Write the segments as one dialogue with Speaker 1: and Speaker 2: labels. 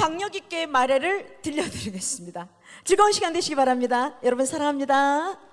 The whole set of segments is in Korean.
Speaker 1: 박력 있게 말해를 들려드리겠습니다. 즐거운 시간 되시기 바랍니다. 여러분 사랑합니다.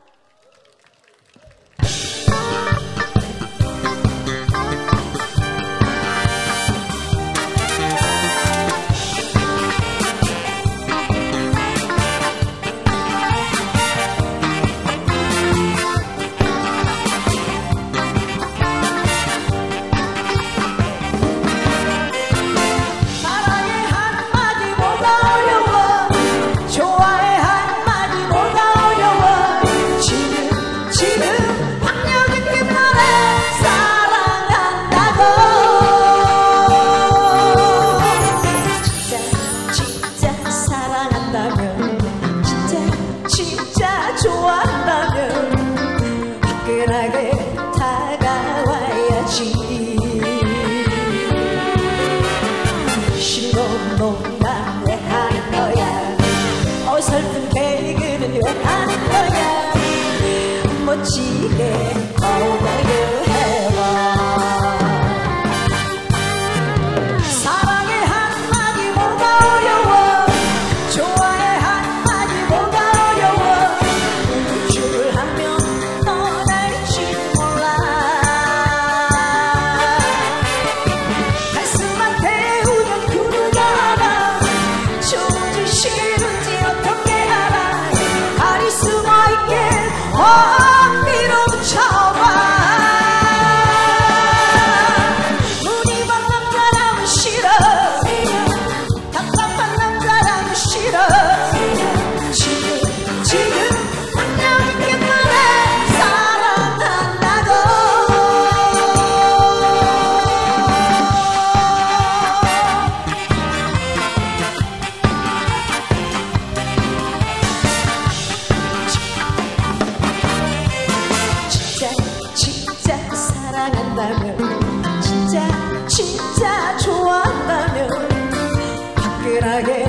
Speaker 1: 거지. 실로 농담 왜 하는 거야. 어설픈 계획은 왜 하는 거야? 멋지게 사랑한다면 진짜 진짜 좋아한다면 화끈하게